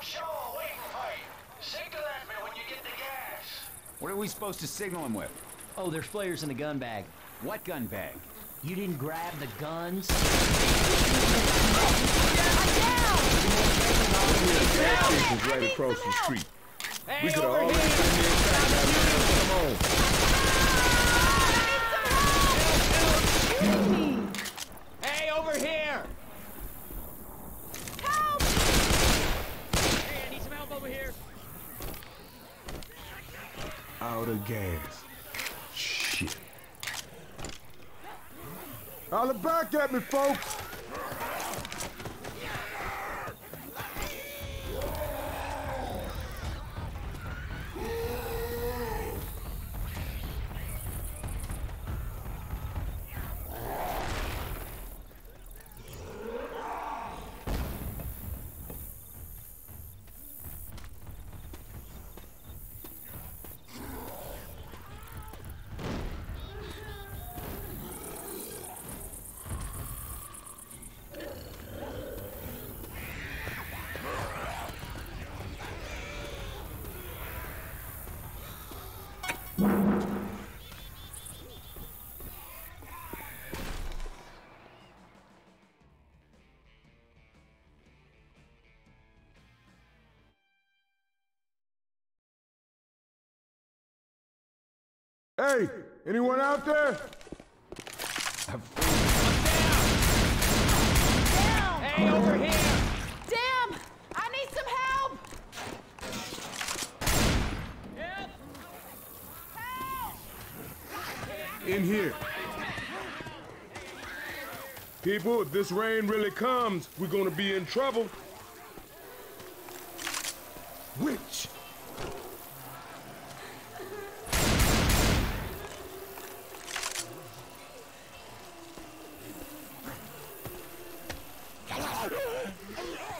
Sure, waiting for you. Signal at me when you get the gas. What are we supposed to signal him with? Oh, there's flares in the gun bag. What gun bag? You didn't grab the guns? gas station's right across the street. Hey, We could have over already here! been there and got that man. Come on. Hey, over here! Help! Hey, I need some help over here. Out of gas. Shit. Holler back at me, folks. Hey, anyone out there? Hey, over here! Damn! I need some help! In here. People, if this rain really comes, we're gonna be in trouble. Yeah.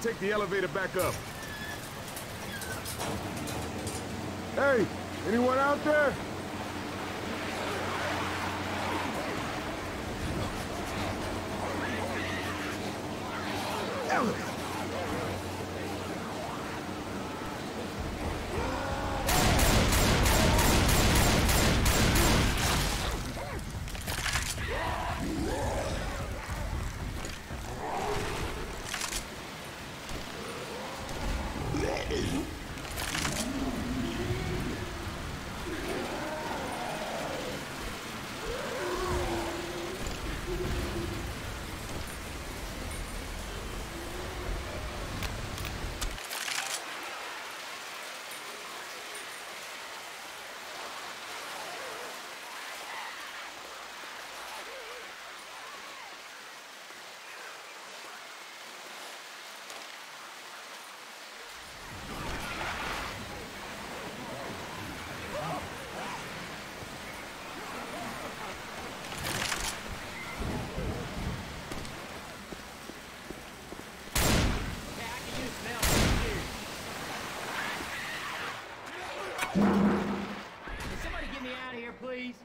Take the elevator back up. Hey, anyone out there? Elevator. Somebody get me out of here, please.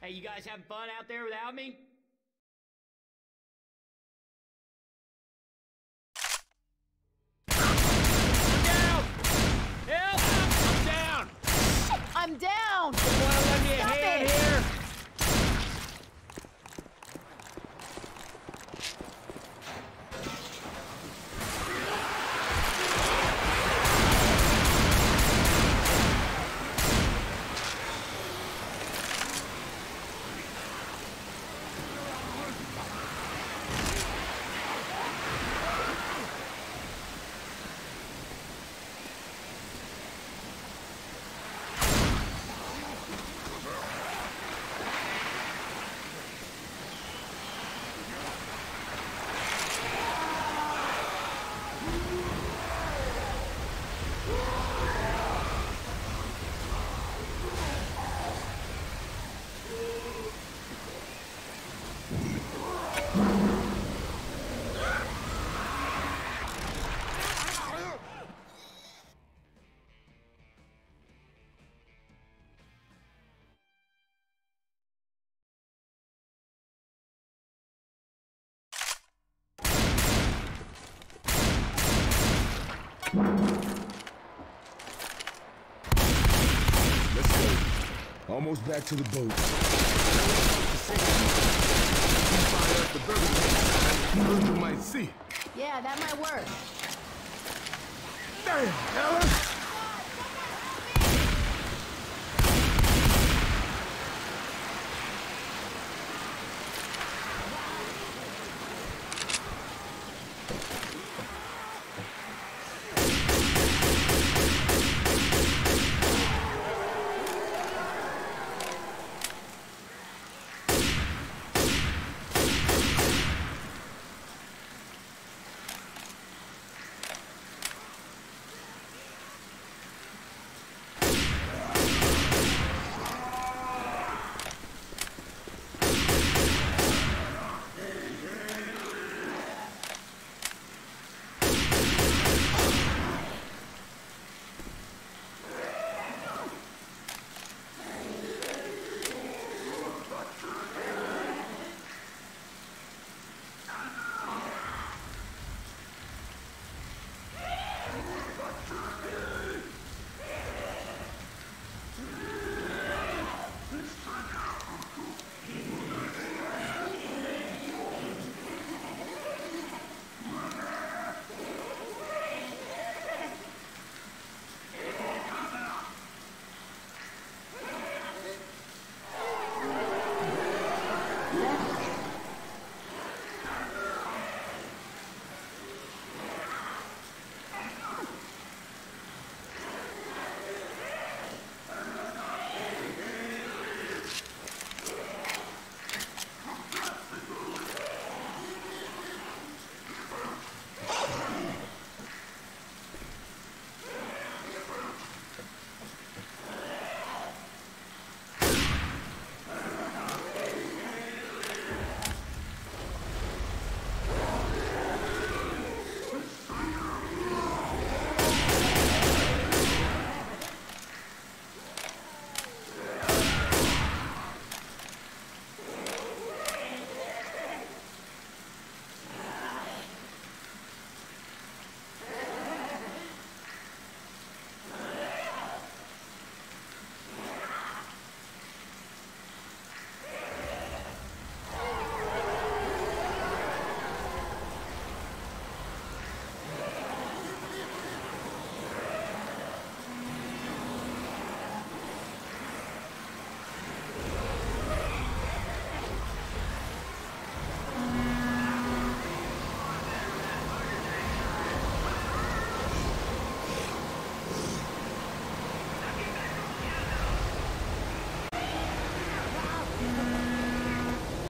Hey, you guys having fun out there without me? Let's go. Almost back to the boat. Fire the burger pit. Virgil might see. Yeah, that might work. Damn, Ella! Yeah.